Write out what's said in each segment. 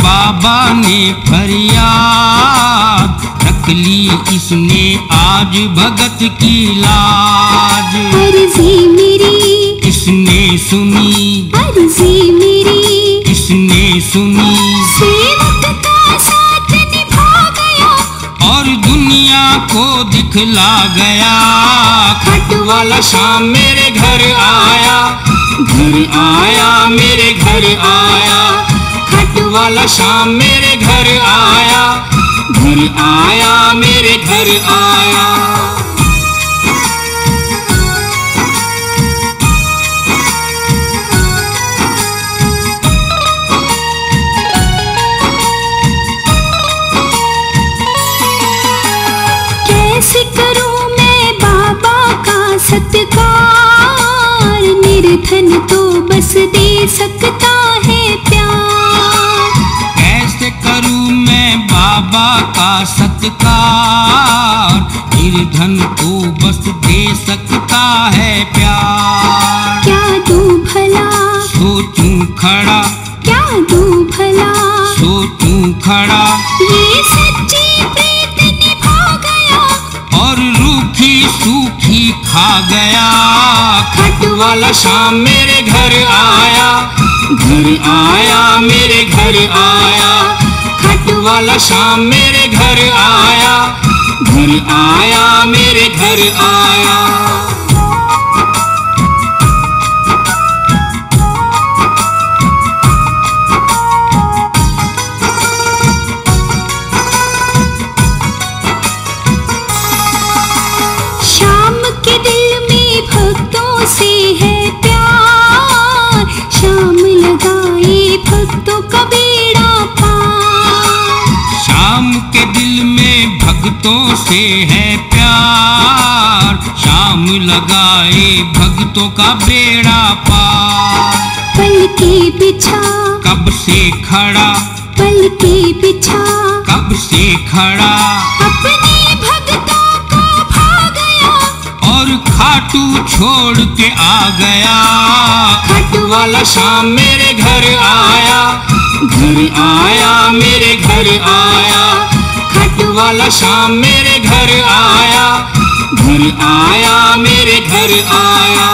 बाबा ने फरियाद रख ली इसने आज भगत की लाज। अर्जी मेरी। इसने सुनी। अर्जी मेरी। इसने सुनी। सेवक का साथ निभा गया। और दुनिया को दिखला गया। खट वाला शाम मेरे घर आया। घर आया मेरे घर आया। वाला शाम मेरे घर आया घर आया, मेरे घर आया। कैसे करूँ मैं बाबा का सत्कार? निर्धन तो बस दे सकता का सत्कार निर्धन को बस दे सकता है प्यार। क्या दूँ भला? सोचूं खड़ा। क्या दूँ भला? सोचूं खड़ा। ये सच्ची प्रीत निभा गया। और रूखी सूखी खा गया। खट वाला शाम मेरे घर आया। घर आया मेरे घर आया। खट वाला शाम मेरे घर आया घर आया, मेरे घर आया। शाम के दिल में भक्तों से है प्यार, शाम लगाए भक्तों भक्तों से है प्यार। शाम लगाए भक्तों का बेड़ा पार। पल के बिछा। कब से खड़ा? पल के बिछा। कब से खड़ा? अपने भक्तों को भा गया। और खाटू छोड़ के आ गया। खट वाला शाम मेरे घर आया। घर आया मेरे घर आया। वाला शाम मेरे घर आया घर आया, मेरे घर आया।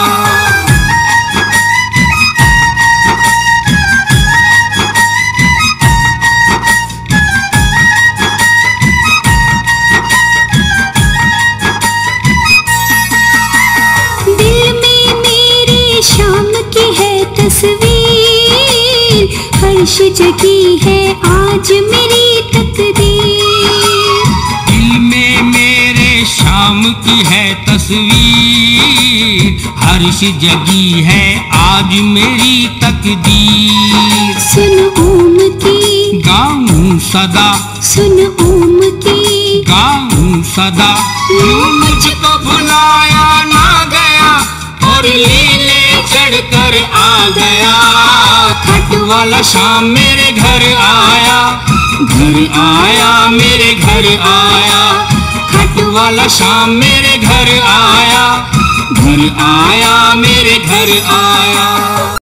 हर्ष जगी है आज मेरी मेरे शाम की है तस्वीर। हर्ष जगी है आज मेरी तकदीर। सुन ओम की। गाऊं सदा। सुन ओम की। गाऊं सदा। यूँ मुझको भुलाया ना गया और लीले चढ़कर आ गया। खट वाला शाम मेरे घर आया। घर आया मेरे घर आया। वाला शाम मेरे घर आया घर आया मेरे घर आया।